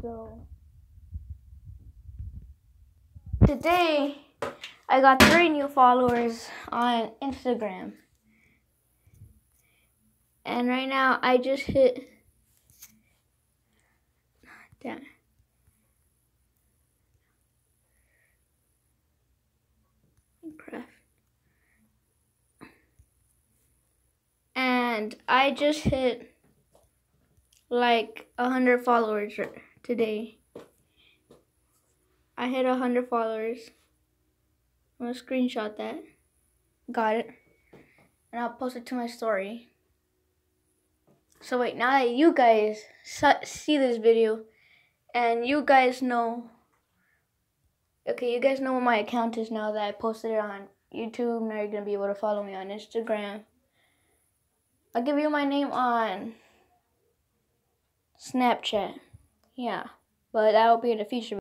So today I got three new followers on Instagram. And right now I just hit damn. And I just hit like a hundred followers today. I hit a hundred followers. I'm gonna screenshot that. Got it. And I'll post it to my story. So wait, now that you guys see this video and you guys know okay, you guys know what my account is now that I posted it on YouTube. Now you're gonna be able to follow me on Instagram. I'll give you my name on Snapchat. Yeah, but that will be in the future.